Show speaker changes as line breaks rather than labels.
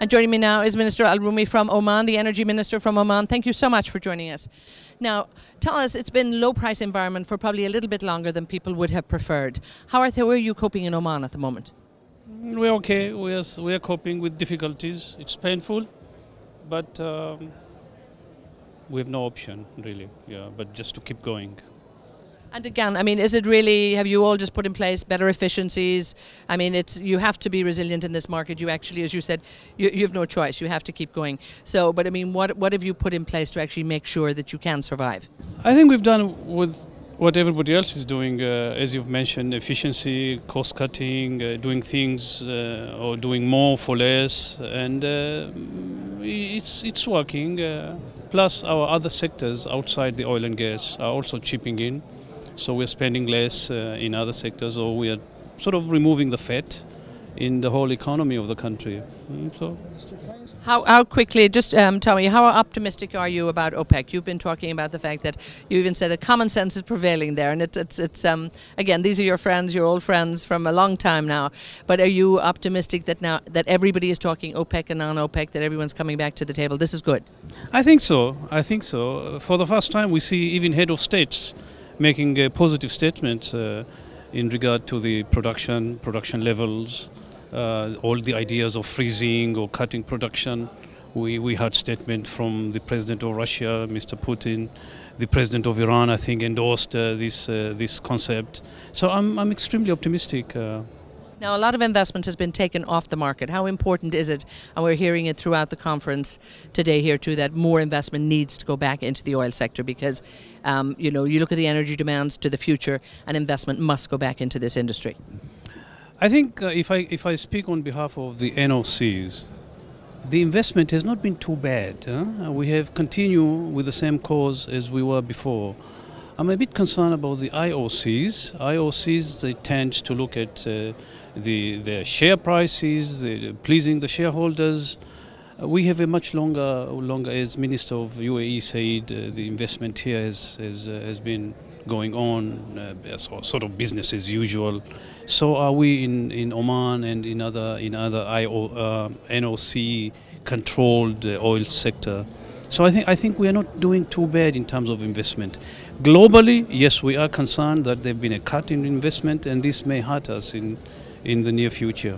And joining me now is Minister Al Rumhy from Oman, the Energy Minister from Oman. Thank you so much for joining us. Now, tell us, it's been low price environment for probably a little bit longer than people would have preferred. How are, are you coping in Oman at the moment?
We're okay. We're, we're coping with difficulties. It's painful, but um, we have no option, really. Yeah, but just to keep going.
And again, I mean, is it really? Have you all just put in place better efficiencies? I mean, it's you have to be resilient in this market. You actually, as you said, you, you have no choice. You have to keep going. So, but I mean, what what have you put in place to actually make sure that you can survive?
I think we've done with what everybody else is doing, uh, as you've mentioned, efficiency, cost cutting, uh, doing things uh, or doing more for less, and uh, it's it's working. Uh, plus, our other sectors outside the oil and gas are also chipping in. So we're spending less uh, in other sectors, or we are sort of removing the fat in the whole economy of the country. Mm, so
How, how quickly, just um, tell me, how optimistic are you about OPEC? You've been talking about the fact that you even said that common sense is prevailing there. And it's, it's, it's um, again, these are your friends, your old friends from a long time now. But are you optimistic that now that everybody is talking OPEC and non OPEC, that everyone's coming back to the table? This is good.
I think so. I think so. For the first time, we see even head of states making a positive statement uh, in regard to the production, production levels, uh, all the ideas of freezing or cutting production. We, we heard statement from the president of Russia, Mr. Putin. The president of Iran, I think, endorsed uh, this this concept. So I'm, I'm extremely optimistic.
Now, a lot of investment has been taken off the market. How important is it, and we're hearing it throughout the conference today here too, that more investment needs to go back into the oil sector because, um, you know, you look at the energy demands to the future, and investment must go back into this industry.
I think uh, if I if I speak on behalf of the NOCs, the investment has not been too bad. huh? We have continued with the same cause as we were before. I'm a bit concerned about the IOCs. IOCs they tend to look at uh, the the share prices, the, pleasing the shareholders. Uh, we have a much longer, longer as Minister of UAE said, uh, the investment here has has, uh, has been going on, uh, sort of business as usual. So are we in, in Oman and in other in other IO, uh, NOC controlled oil sector. So I think I think we are not doing too bad in terms of investment. Globally, yes, we are concerned that there've been a cut in investment, and this may hurt us in in the near future.